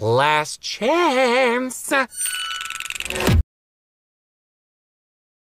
Last chance.